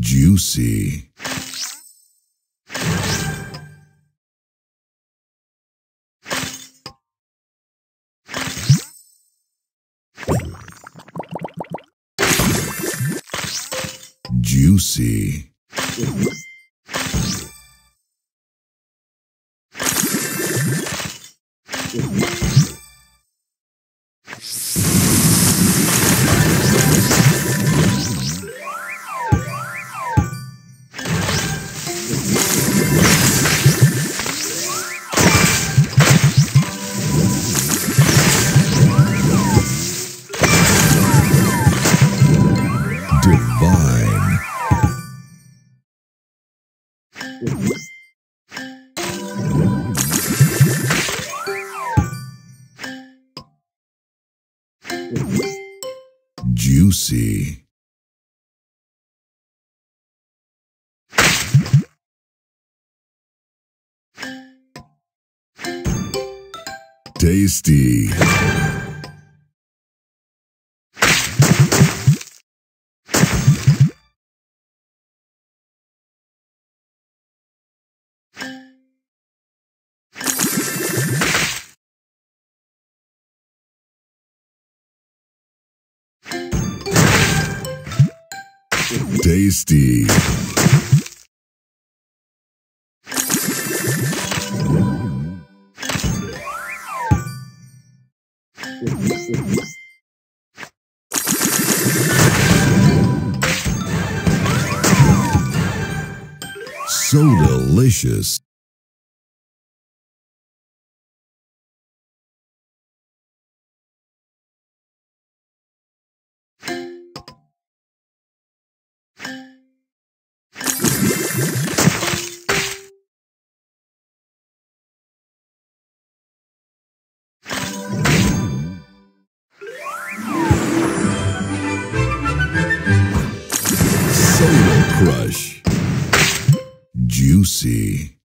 Juicy. Juicy. Divine. Juicy. Tasty. Tasty. So delicious. Crush. Juicy.